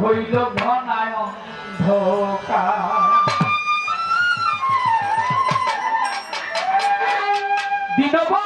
হইল ঘনায় ধোকা। দিনবা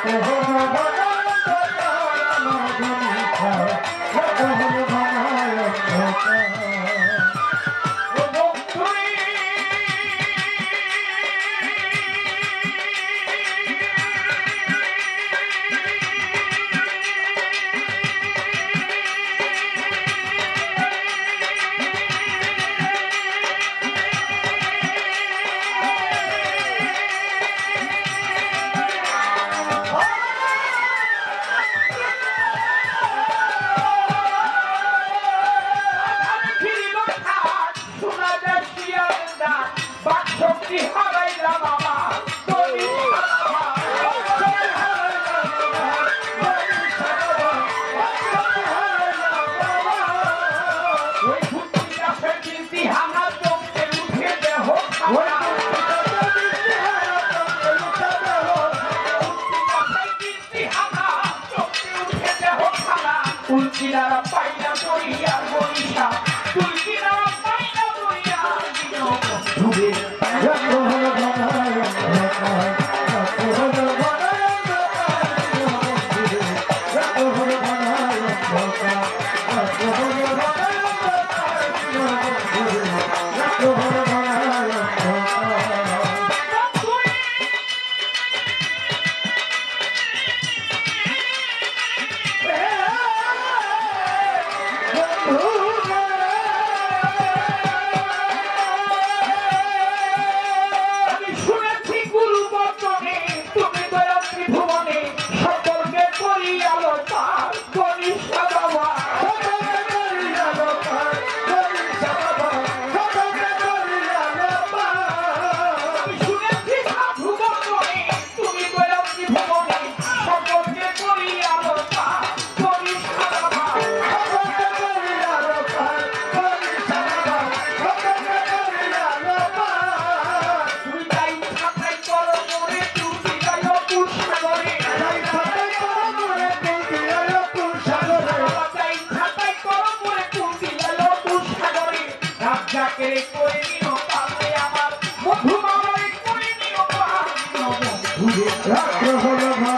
Oh, Tirar a paia, foi a roxa Tu tirar a যাকে করে নিও তাহলে আমার বন্ধু মামারে করে নিও বন্ধু রাখো হলো